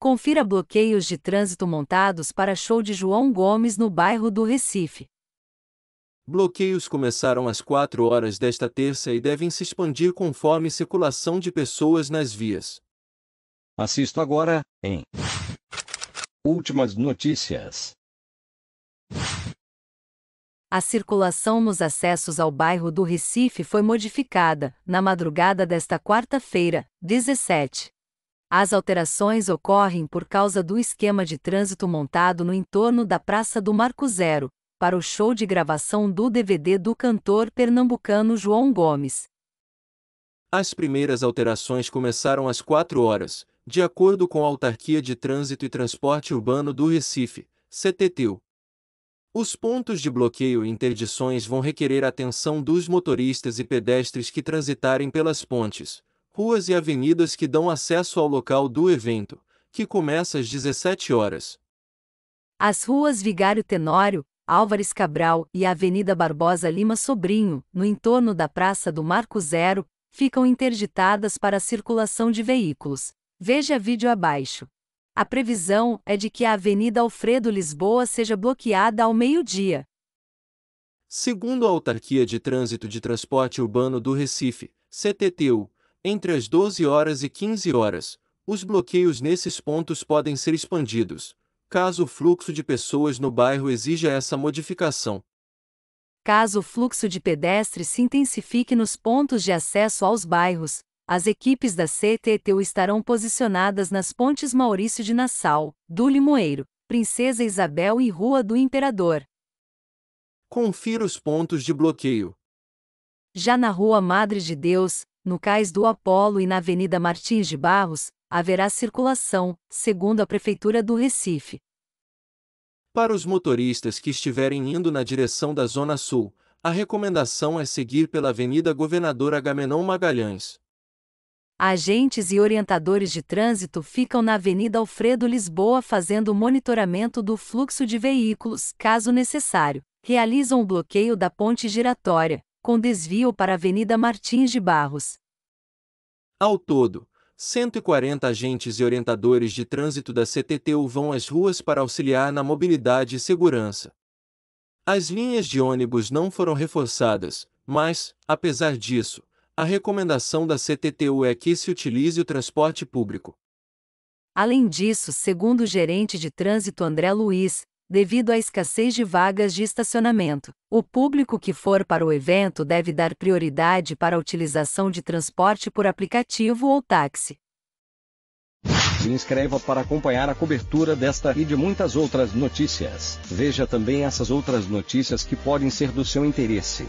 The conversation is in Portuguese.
Confira bloqueios de trânsito montados para show de João Gomes no bairro do Recife. Bloqueios começaram às 4 horas desta terça e devem se expandir conforme circulação de pessoas nas vias. Assisto agora, em Últimas Notícias. A circulação nos acessos ao bairro do Recife foi modificada, na madrugada desta quarta-feira, 17. As alterações ocorrem por causa do esquema de trânsito montado no entorno da Praça do Marco Zero, para o show de gravação do DVD do cantor pernambucano João Gomes. As primeiras alterações começaram às 4 horas, de acordo com a Autarquia de Trânsito e Transporte Urbano do Recife, CTTU. Os pontos de bloqueio e interdições vão requerer a atenção dos motoristas e pedestres que transitarem pelas pontes, ruas e avenidas que dão acesso ao local do evento, que começa às 17 horas. As ruas Vigário Tenório, Álvares Cabral e a Avenida Barbosa Lima Sobrinho, no entorno da Praça do Marco Zero, ficam interditadas para a circulação de veículos. Veja vídeo abaixo. A previsão é de que a Avenida Alfredo Lisboa seja bloqueada ao meio-dia. Segundo a Autarquia de Trânsito de Transporte Urbano do Recife, CTTU, entre as 12 horas e 15 horas, os bloqueios nesses pontos podem ser expandidos, caso o fluxo de pessoas no bairro exija essa modificação. Caso o fluxo de pedestres se intensifique nos pontos de acesso aos bairros, as equipes da CTTU estarão posicionadas nas pontes Maurício de Nassau, do Limoeiro, Princesa Isabel e Rua do Imperador. Confira os pontos de bloqueio. Já na Rua Madre de Deus, no Cais do Apolo e na Avenida Martins de Barros, haverá circulação, segundo a Prefeitura do Recife. Para os motoristas que estiverem indo na direção da Zona Sul, a recomendação é seguir pela Avenida Governador Agamenon Magalhães. Agentes e orientadores de trânsito ficam na Avenida Alfredo Lisboa fazendo monitoramento do fluxo de veículos, caso necessário. Realizam o bloqueio da ponte giratória, com desvio para a Avenida Martins de Barros. Ao todo, 140 agentes e orientadores de trânsito da CTTU vão às ruas para auxiliar na mobilidade e segurança. As linhas de ônibus não foram reforçadas, mas, apesar disso, a recomendação da CTTU é que se utilize o transporte público. Além disso, segundo o gerente de trânsito André Luiz, devido à escassez de vagas de estacionamento. O público que for para o evento deve dar prioridade para a utilização de transporte por aplicativo ou táxi. Se inscreva para acompanhar a cobertura desta e de muitas outras notícias. Veja também essas outras notícias que podem ser do seu interesse.